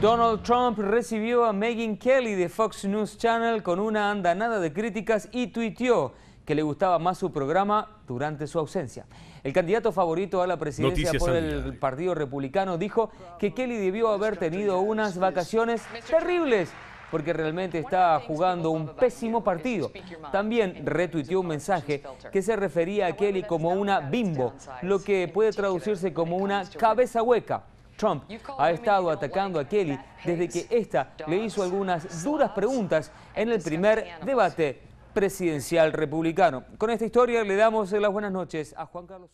Donald Trump recibió a Megyn Kelly de Fox News Channel con una andanada de críticas y tuiteó que le gustaba más su programa durante su ausencia. El candidato favorito a la presidencia por el Partido Republicano dijo que Kelly debió haber tenido unas vacaciones terribles porque realmente está jugando un pésimo partido. También retuiteó un mensaje que se refería a Kelly como una bimbo, lo que puede traducirse como una cabeza hueca. Trump ha estado atacando a Kelly desde que ésta le hizo algunas duras preguntas en el primer debate presidencial republicano. Con esta historia le damos las buenas noches a Juan Carlos.